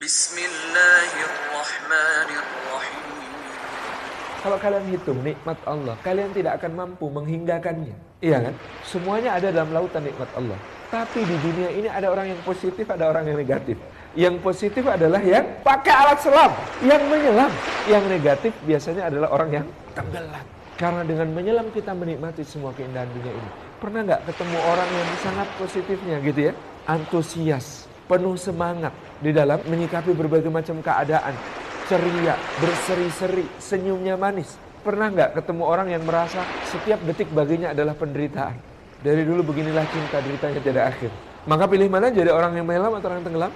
Bismillahirrahmanirrahim. Kalau kalian hitung nikmat Allah, kalian tidak akan mampu menghinggakannya. Iya kan? Semuanya ada dalam lautan nikmat Allah. Tapi di dunia ini ada orang yang positif, ada orang yang negatif. Yang positif adalah yang pakai alat selam, yang menyelam. Yang negatif biasanya adalah orang yang tenggelam. Karena dengan menyelam kita menikmati semua keindahan dunia ini. Pernah nggak ketemu orang yang sangat positifnya gitu ya? Antusias, penuh semangat di dalam menyikapi berbagai macam keadaan. Ceria, berseri-seri, senyumnya manis. Pernah nggak ketemu orang yang merasa setiap detik baginya adalah penderitaan? Dari dulu beginilah cinta deritanya tidak akhir. Maka pilih mana jadi orang yang menyelam atau orang yang tenggelam?